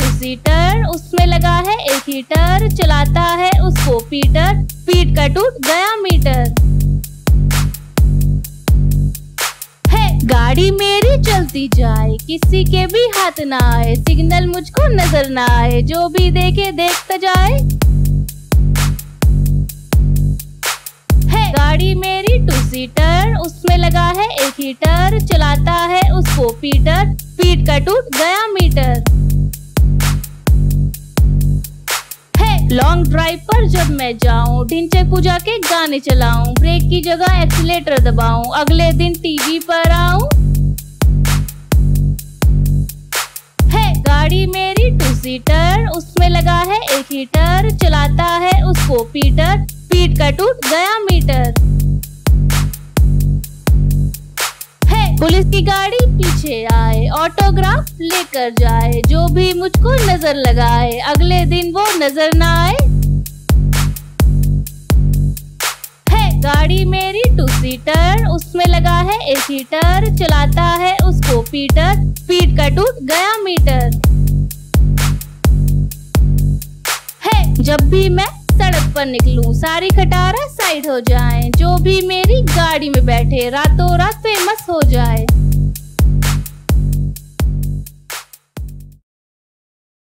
Two seater उसमें लगा है एक हीटर चलाता है उसको पीटर पीट का टूट गया मीटर है, गाड़ी मेरी चलती जाए, किसी के भी हाथ ना आए सिग्नल मुझको नज़र ना आए, जो भी देखे देखता जाए. है, गाड़ी मेरी टू सीटर उसमें लगा है एक हीटर चलाता है उसको पीटर पीट का टूट गया लॉन्ग ड्राइव पर जब मैं जाऊँ ढिंचे पूजा के गाने चलाऊं ब्रेक की जगह एक्सीटर दबाऊं, अगले दिन टीवी पर आऊँ। है, गाड़ी मेरी टू सीटर उसमें लगा है एक हीटर चलाता है उसको पीटर पीट का टूट गया पुलिस की गाड़ी पीछे आए ऑटोग्राफ लेकर जाए, जो भी मुझको नज़र लगाए, अगले दिन वो नज़र ना आए। है, गाड़ी मेरी टू सीटर उसमें लगा है ए सीटर चलाता है उसको पीटर पीट का टूट गया मीटर है, जब भी मैं सड़क पर निकलूं, सारी खटारा साइड हो जाए, जो भी मेरी गाड़ी में बैठे, रातों रात फ़ेमस हो